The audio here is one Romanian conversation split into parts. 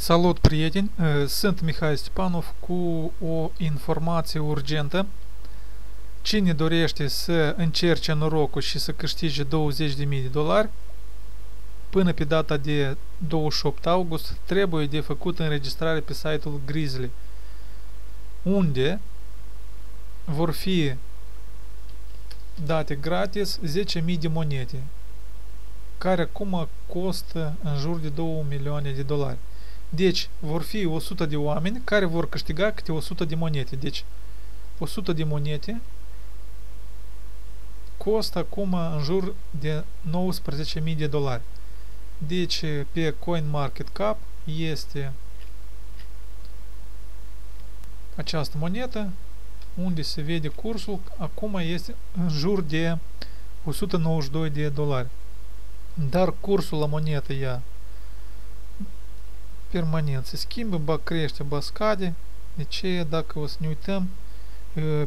Salut prieteni, sunt Mihai Stepanov cu o informație urgentă. Cine dorește să încerce norocul și să câștige 20.000 de dolari, până pe data de 28 august trebuie de făcut înregistrare pe site-ul Grizzly, unde vor fi date gratis 10.000 de monede, care acum costă în jur de 2 milioane de dolari. Deci, vor fi 100 de oameni care vor câștiga câte 100 de monede. Deci, 100 de monede costă acum în jur de 19.000 de dolari. Deci, pe CoinMarketCap este această monedă unde se vede cursul, acum este în jur de 192 de dolari. Dar cursul la monedă ea permanent se schimbă, ba crește, ba scade. De ce, dacă o să ne uităm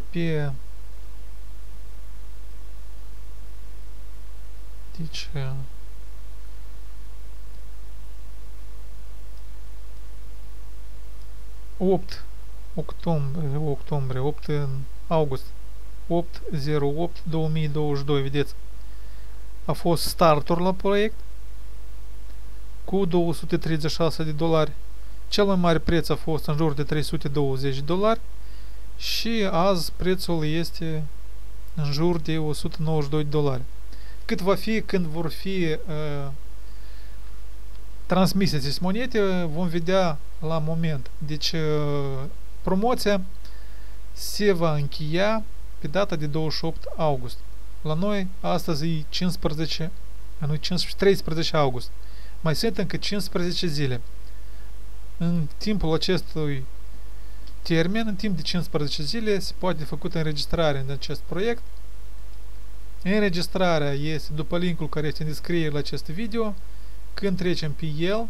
pe deci opt octombrie, octombrie, 8 august 808 2022, vedeți, a fost startul la proiect cu 236 de dolari. Cel mai mare preț a fost în jur de 320 de dolari și azi prețul este în jur de 192 de dolari. Cât va fi când vor fi uh, transmise aceste monede, vom vedea la moment. Deci uh, promoția se va încheia pe data de 28 august. La noi astăzi e 15, nu 15, 13 august. Mai sunt încă 15 zile. În timpul acestui termen, în timp de 15 zile, se poate făcută înregistrare în acest proiect. Înregistrarea este după linkul care este în descriere la acest video. Când trecem pe el,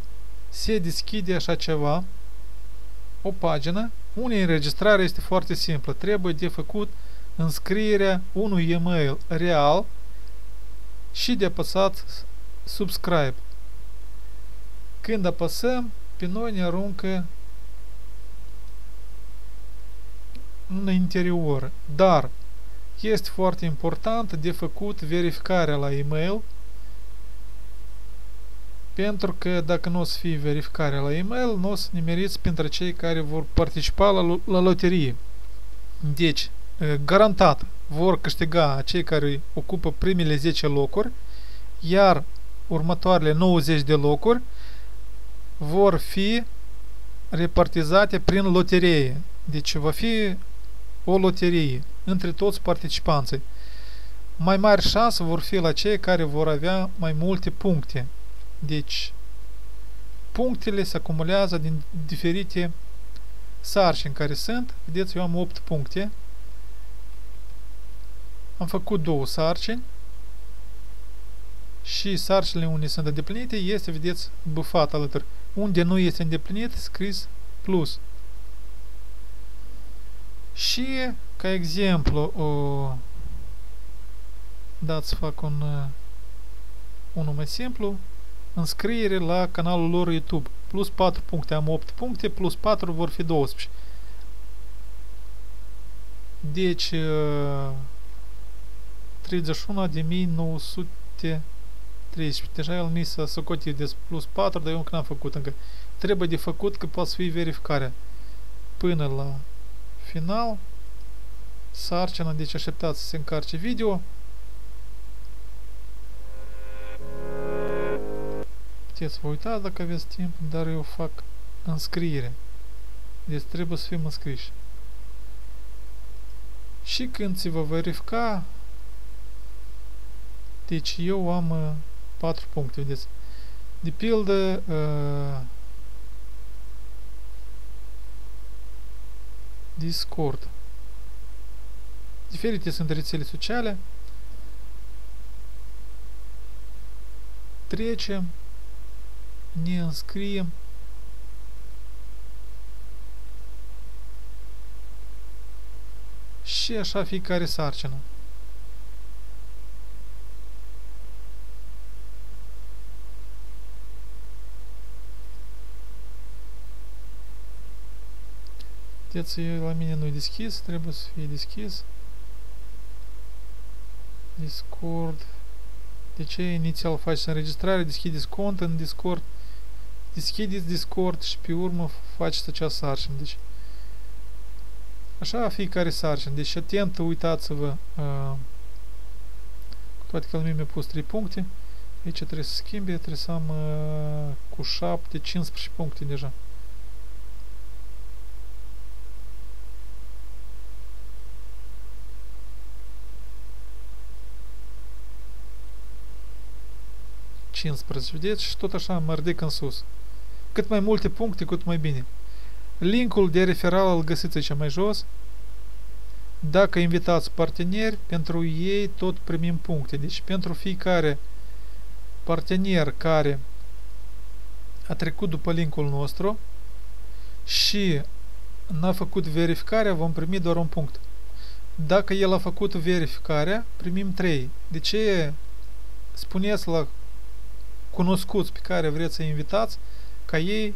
se deschide așa ceva, o pagină, unde înregistrarea este foarte simplă. Trebuie de făcut înscrierea unui e-mail real și de apăsat subscribe. Când apăsăm, pe noi ne aruncă în interior. Dar este foarte important de făcut verificarea la e-mail pentru că dacă nu o să fie verificarea la e-mail, nu o să nimeriți pentru cei care vor participa la, la loterie. Deci, garantat vor câștiga cei care ocupă primele 10 locuri, iar următoarele 90 de locuri vor fi repartizate prin loterie. Deci va fi o loterie între toți participanții. Mai mari șanse vor fi la cei care vor avea mai multe puncte. Deci, punctele se acumulează din diferite sarcini care sunt. Vedeți, eu am 8 puncte. Am făcut două sarcini și sarcinile unde sunt îndeplinite este, vedeți, bufat alături. Unde nu este îndeplinit, scris plus. Și, ca exemplu, o, dați să fac un, unul mai simplu, înscriere la canalul lor YouTube. Plus 4 puncte, am 8 puncte, plus 4 vor fi 12. Deci, 31.900 13. Deja el mi s-a socotit de plus 4, dar eu încă n-am făcut încă. Trebuie de făcut că poate fi verificarea. Până la final, sarcina, deci așteptați să se încarce video. Puteți vă uitați dacă aveți timp, dar eu fac înscriere. Deci trebuie să fim înscriși. Și când se va verifica, deci eu am 4 puncte, vedeți. De pildă, uh, Discord. Diferite sunt rețele sociale. Trecem, ne înscriem. Și așa fiecare sarcină. Vedeți, la mine nu-i deschis, trebuie să fie deschis. Discord. De ce inițial faci înregistrare, deschideți cont în Discord, deschideți Discord și pe urmă faceți acea sarcină. Deci, așa fiecare sarcină. Deci, atent, uitați-vă, uh, cu toate că la mine mi-a pus 3 puncte, aici trebuie să schimbe, trebuie să am uh, cu 7, 15 puncte deja. Cincisprezece, vedeți? Și tot așa mă ridic în sus. Cât mai multe puncte, cât mai bine. Linkul de referal îl găsiți aici mai jos. Dacă invitați parteneri, pentru ei tot primim puncte. Deci pentru fiecare partener care a trecut după linkul nostru și n-a făcut verificarea, vom primi doar un punct. Dacă el a făcut verificarea, primim 3. De ce spuneți la cunoscuți pe care vreți să invitați ca ei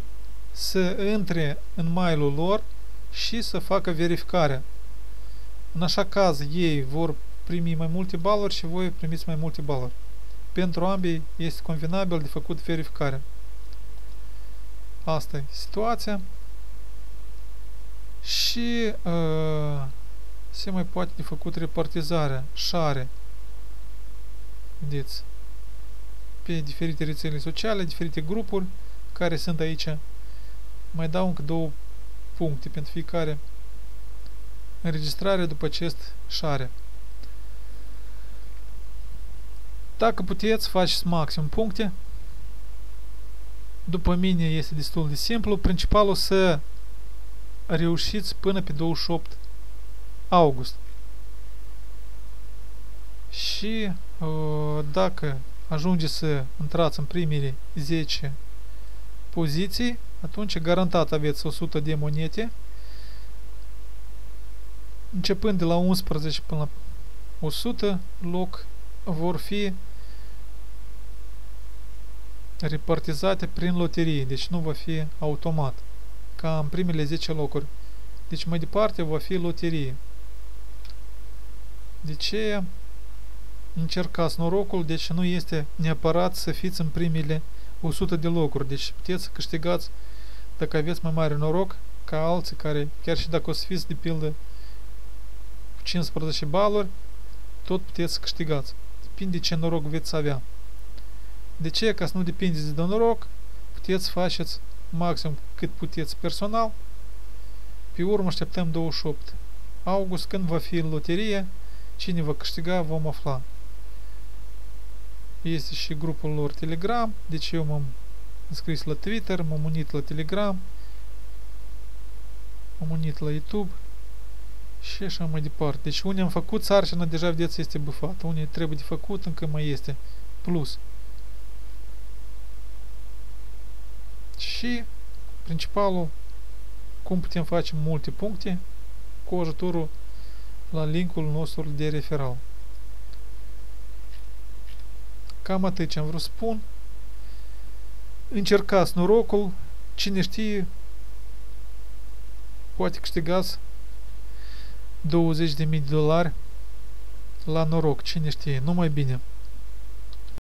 să intre în mailul lor și să facă verificarea. În așa caz, ei vor primi mai multe baluri și voi primiți mai multe baluri. Pentru ambii este convenabil de făcut verificarea. Asta e situația. Și uh, se mai poate de făcut repartizarea, share. Vedeți? Pe diferite rețele sociale, diferite grupuri care sunt aici. Mai dau încă două puncte pentru fiecare înregistrare după acest share. Dacă puteți, faceți maxim puncte. După mine este destul de simplu. Principalul să reușiți până pe 28 august. Și uh, dacă ajunge să intrați în primele 10 poziții, atunci garantat aveți 100 de monete. Începând de la 11 până la 100 loc vor fi repartizate prin loterie, deci nu va fi automat, ca în primele 10 locuri. Deci mai departe va fi loterie. De ce încercați norocul, deci nu este neapărat să fiți în primele 100 de locuri, deci puteți să câștigați dacă aveți mai mare noroc ca alții care, chiar și dacă o să fiți de pildă cu 15 baluri, tot puteți să câștigați. Depinde ce noroc veți avea. De ce? Ca să nu depindeți de noroc, puteți să faceți maxim cât puteți personal. Pe urmă așteptăm 28 august, când va fi în loterie, cine va câștiga vom afla. Este și grupul lor Telegram, deci eu m-am înscris la Twitter, m-am unit la Telegram, m-am unit la YouTube și așa mai departe. Deci unii am făcut sarcina, deja vedeți este bufată. Unii trebuie de făcut, încă mai este plus. Și principalul, cum putem face multe puncte cu ajutorul la linkul nostru de referal. Cam atât ce am vrut spun. Încercați norocul. Cine știe, poate câștigați 20.000 de dolari la noroc. Cine știe, numai bine.